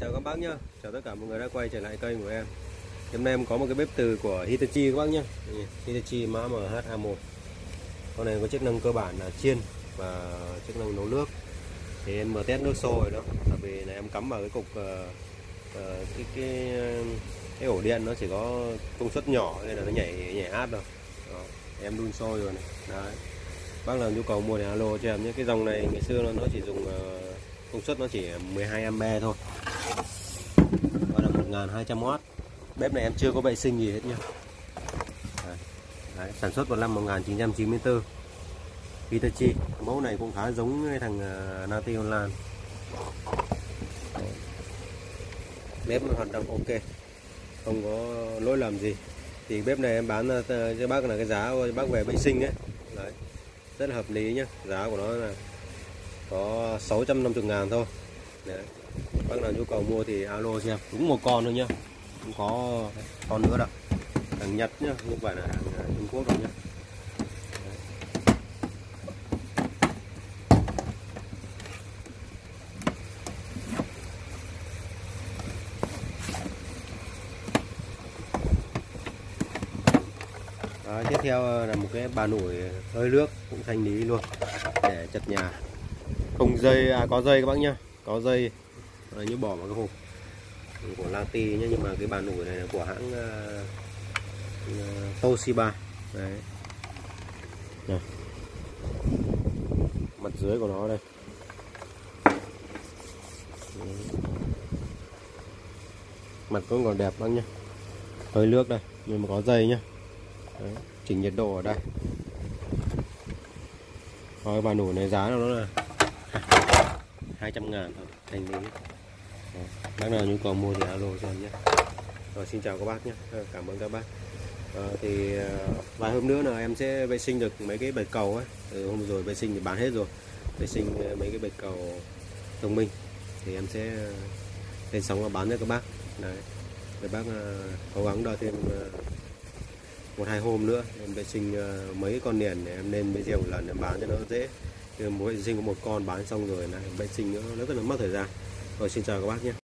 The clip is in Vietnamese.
chào các bác nhá. Chào tất cả mọi người đã quay trở lại kênh của em. Hôm nay em có một cái bếp từ của Hitachi các bác nhá. Hitachi mã MH1 con này có chức năng cơ bản là chiên và chức năng nấu nước. Thì em mở test nước sôi đó. Tại vì này em cắm vào cái cục uh, uh, cái cái cái ổ điện nó chỉ có công suất nhỏ nên là nó nhảy nhảy áp rồi đó. em đun sôi rồi này. Đấy. Bác nào nhu cầu mua thì alo cho em nhé. Cái dòng này ngày xưa nó, chỉ dùng uh, công suất nó chỉ 12 ampe thôi. 1200W bếp này em chưa có vệ sinh gì hết nhá. Đấy. Đấy, sản xuất vào năm 1994 Hitachi mẫu này cũng khá giống thằng uh, Nati Online bếp hoạt động ok không có lỗi lầm gì. Thì bếp này em bán uh, cho bác là cái giá cho bác về vệ sinh ấy. Đấy rất là hợp lý nhá. Giá của nó là có 650 ngàn thôi. Đấy bác nào nhu cầu mua thì alo xem. Đúng một con thôi nhá. Không có con nữa đâu. Hàng Nhật nhá không phải là hàng à, Trung Quốc đâu nhá. Đó, tiếp theo là một cái bà nổi hơi nước cũng thanh lý luôn để chật nhà. Không dây à, có dây các bác nhá. Có dây à, như bỏ vào cái hộp. Của Lati nhé nhưng mà cái bàn ủi này là của hãng uh, uh, Toshiba. Đấy. Này. mặt dưới của nó đây. Mặt cũng còn đẹp lắm nhá. Hơi nước đây nhưng mà có dây nhá. Đấy, chỉnh nhiệt độ ở đây. Rồi bàn ủi này giá nó là 200 ngàn thôi thành lý. Bác nào nhu cầu mua thì alo cho em nhé. Rồi xin chào các bác nhé. Ờ, cảm ơn các bác. À, Thì ờ, vài hôm nữa là em sẽ vệ sinh được mấy cái bể cầu ấy Từ hôm rồi vệ sinh thì bán hết rồi. Vệ sinh mấy cái bể cầu thông minh. Thì em sẽ lên sóng và bán cho các bác. Đấy. Để bác cố gắng đợi thêm một hai hôm nữa em vệ sinh mấy con niền để em lên video một lần em bán cho nó dễ. Mỗi vệ sinh có một con bán xong rồi này vệ sinh nữa nó rất là mất thời gian rồi xin chào các bác nhé.